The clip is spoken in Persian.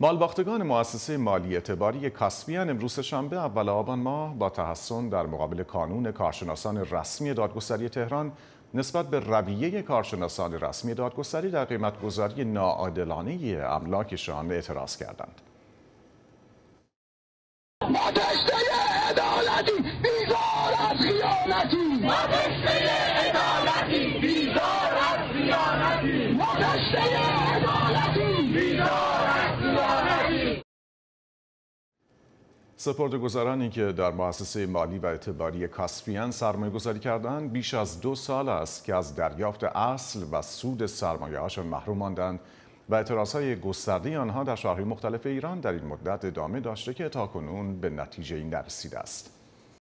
مالباختگان مؤسسه مالی اعتباری کاسپیان امروز شنبه اول آبان ماه با تحسن در مقابل کانون کارشناسان رسمی دادگستری تهران نسبت به رویه کارشناسان رسمی دادگستری در قیمتگذاری ناعادلانه املاکشان اعتراض کردند. ما عدالتی بیزار از خیانتی ما عدالتی بیزار از خیانتی ما عدالتی بیزار از خیانتی سپردگزارانی که در مؤسسه مالی و اعتباری کاسپیان سرمایه گذاری کردند بیش از دو سال است که از دریافت اصل و سود سرمایه هاشون محروم ماندند و اعتراض های گسترده آنها در شهرهای مختلف ایران در این مدت ادامه داشته که تاکنون به نتیجه این نرسیده است.